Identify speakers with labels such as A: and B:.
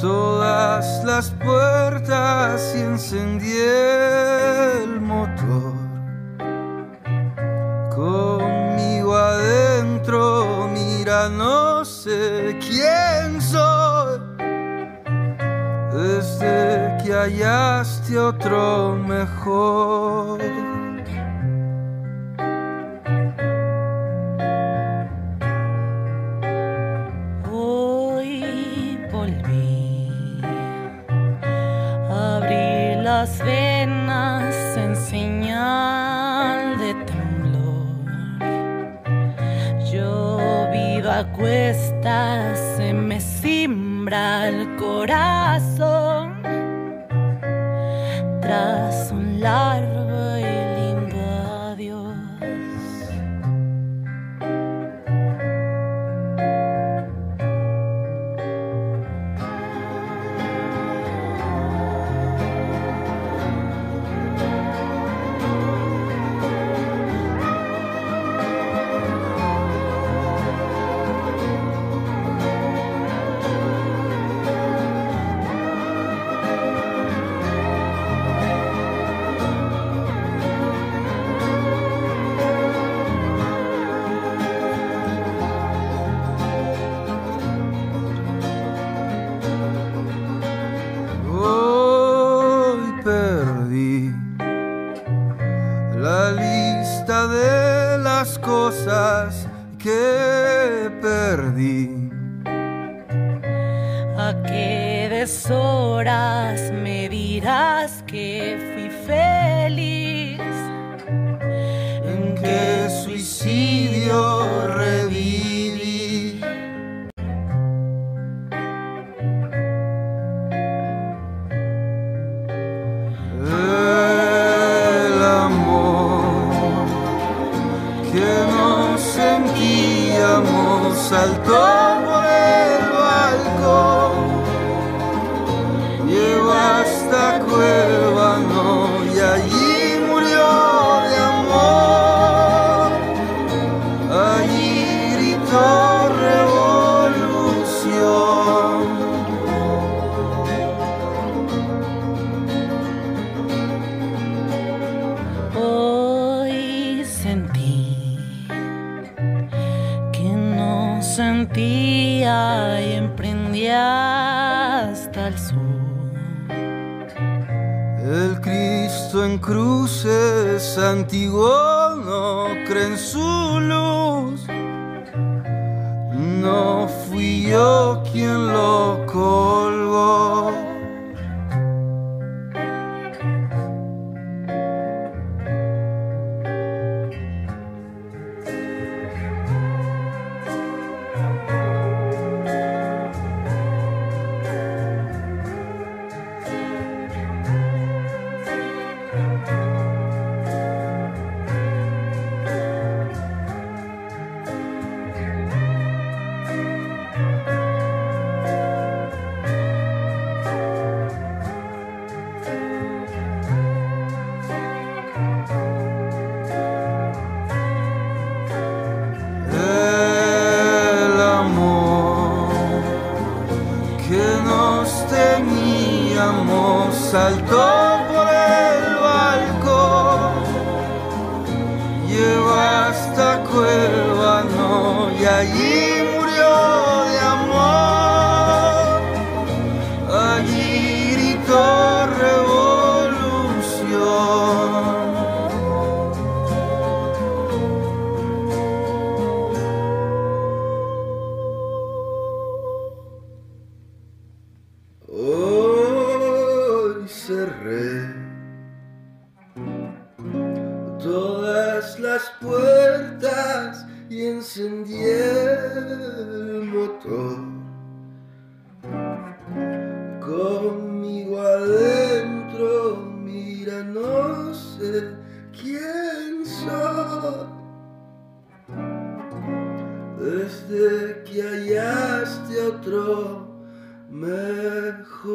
A: todas las puertas y encendí el motor. Conmigo adentro, mira, no sé quién soy. Desde que hallaste otro mejor.
B: Las venas en señal de temblor. Yo vivo a cuestas, se me simbra el corazón tras un largo
A: la lista de las cosas que perdí.
B: ¿A qué deshoras me dirás que fui feliz?
A: En qué suicidio reviví. Que no sentíamos saltó por el balcón. Llegó hasta Cuevano
B: sentía y emprendí hasta el sur.
A: El Cristo en cruces antiguo no cree en su luz. No fui yo quien lo colgó. Teníamos saltó por el balcón, llegó hasta Cuevano y allí murió todas las puertas y encendí el motor. Conmigo adentro, mira, no sé quién soy. Desde que hallaste otro mejor.